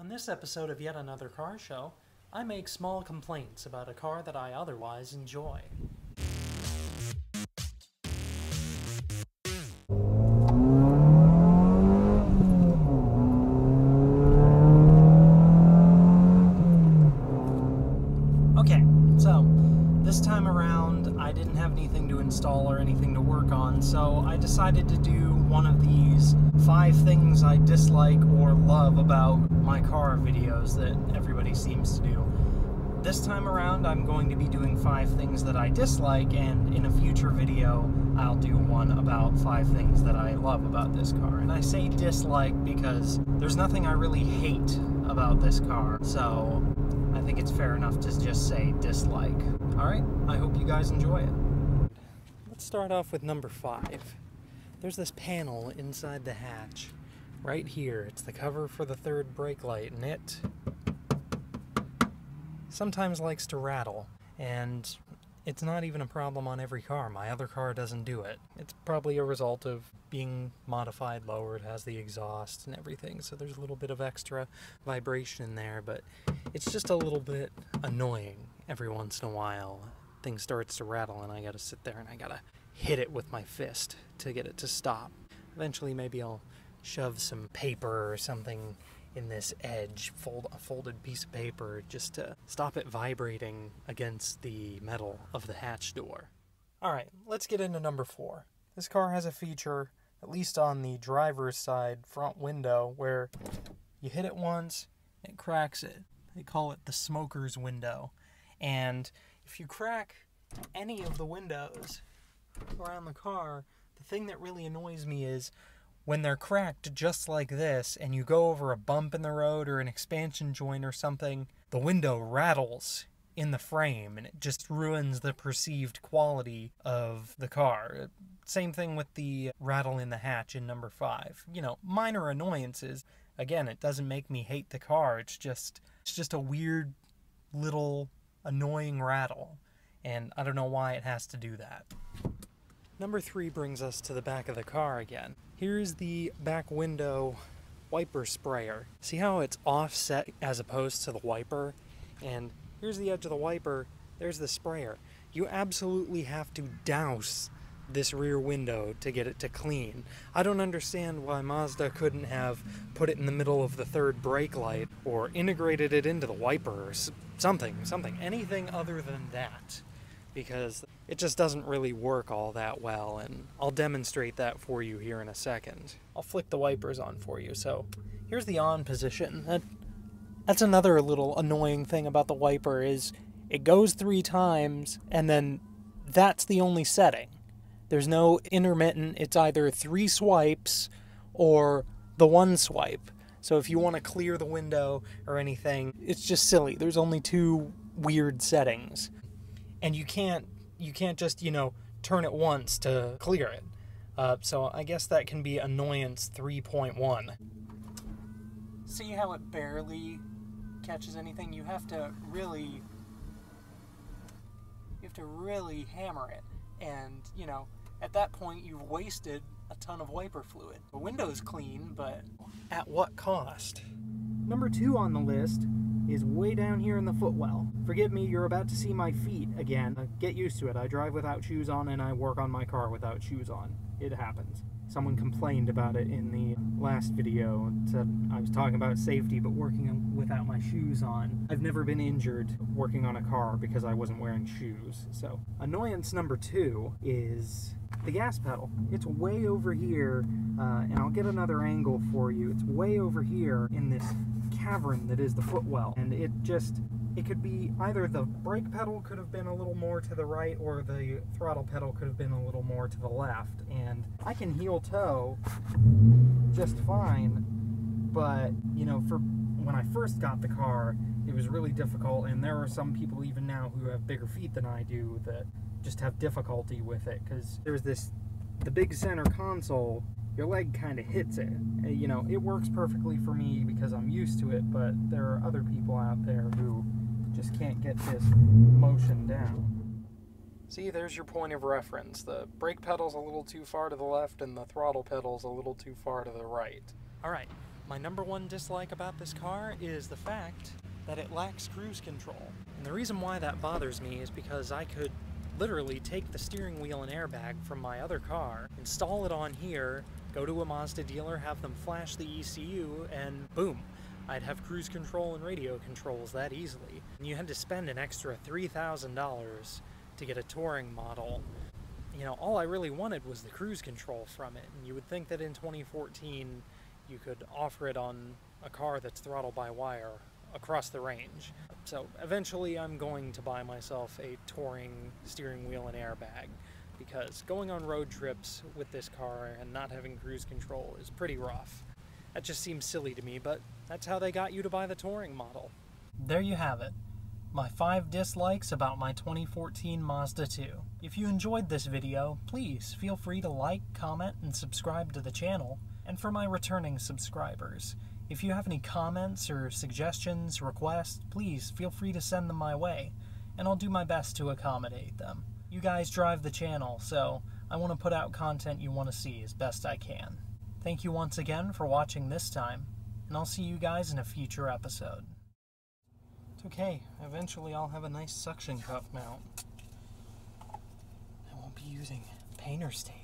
On this episode of Yet Another Car Show, I make small complaints about a car that I otherwise enjoy. Work on, so I decided to do one of these five things I dislike or love about my car videos that everybody seems to do. This time around I'm going to be doing five things that I dislike, and in a future video I'll do one about five things that I love about this car. And I say dislike because there's nothing I really hate about this car, so I think it's fair enough to just say dislike. Alright, I hope you guys enjoy it. Let's start off with number five. There's this panel inside the hatch. Right here, it's the cover for the third brake light, and it sometimes likes to rattle. And it's not even a problem on every car. My other car doesn't do it. It's probably a result of being modified lower. It has the exhaust and everything, so there's a little bit of extra vibration in there, but it's just a little bit annoying every once in a while. Thing starts to rattle, and I gotta sit there and I gotta hit it with my fist to get it to stop. Eventually, maybe I'll shove some paper or something in this edge, fold a folded piece of paper just to stop it vibrating against the metal of the hatch door. All right, let's get into number four. This car has a feature, at least on the driver's side front window, where you hit it once, it cracks it. They call it the smoker's window. And if you crack any of the windows around the car, the thing that really annoys me is when they're cracked just like this and you go over a bump in the road or an expansion joint or something, the window rattles in the frame and it just ruins the perceived quality of the car. Same thing with the rattle in the hatch in number 5. You know, minor annoyances. Again, it doesn't make me hate the car. It's just it's just a weird little annoying rattle and I don't know why it has to do that. Number 3 brings us to the back of the car again. Here's the back window wiper sprayer. See how it's offset as opposed to the wiper? And here's the edge of the wiper, there's the sprayer. You absolutely have to douse this rear window to get it to clean. I don't understand why Mazda couldn't have put it in the middle of the third brake light or integrated it into the wiper or something, something, anything other than that. Because it just doesn't really work all that well, and I'll demonstrate that for you here in a second. I'll flick the wipers on for you. So here's the on position. That, that's another little annoying thing about the wiper is it goes three times, and then that's the only setting. There's no intermittent. It's either three swipes or the one swipe. So if you want to clear the window or anything, it's just silly. There's only two weird settings. And you can't you can't just, you know, turn it once to clear it. Uh, so I guess that can be annoyance 3.1. See how it barely catches anything? You have to really, you have to really hammer it. And, you know, at that point you've wasted a ton of wiper fluid. The window's clean, but at what cost? Number two on the list is way down here in the footwell. Forgive me, you're about to see my feet again. Uh, get used to it. I drive without shoes on and I work on my car without shoes on. It happens. Someone complained about it in the last video said I was talking about safety but working without my shoes on. I've never been injured working on a car because I wasn't wearing shoes. So, annoyance number two is the gas pedal. It's way over here, uh, and I'll get another angle for you. It's way over here in this cavern that is the footwell. And it just, it could be either the brake pedal could have been a little more to the right or the throttle pedal could have been a little more to the left. And I can heel toe just fine, but, you know, for when I first got the car, it was really difficult. And there are some people even now who have bigger feet than I do that just have difficulty with it because there's this, the big center console your leg kind of hits it. You know, it works perfectly for me because I'm used to it, but there are other people out there who just can't get this motion down. See, there's your point of reference. The brake pedal's a little too far to the left and the throttle pedal's a little too far to the right. All right, My number one dislike about this car is the fact that it lacks cruise control. And the reason why that bothers me is because I could literally take the steering wheel and airbag from my other car, install it on here, go to a Mazda dealer, have them flash the ECU, and boom, I'd have cruise control and radio controls that easily. And you had to spend an extra $3,000 to get a touring model. You know, all I really wanted was the cruise control from it, and you would think that in 2014 you could offer it on a car that's throttle by wire across the range. So eventually I'm going to buy myself a touring steering wheel and airbag because going on road trips with this car and not having cruise control is pretty rough. That just seems silly to me, but that's how they got you to buy the touring model. There you have it. My 5 dislikes about my 2014 Mazda 2. If you enjoyed this video, please feel free to like, comment, and subscribe to the channel. And for my returning subscribers, if you have any comments or suggestions, requests, please feel free to send them my way, and I'll do my best to accommodate them. You guys drive the channel, so I want to put out content you want to see as best I can. Thank you once again for watching this time, and I'll see you guys in a future episode. It's okay, eventually I'll have a nice suction cup mount. I won't be using painter's tape.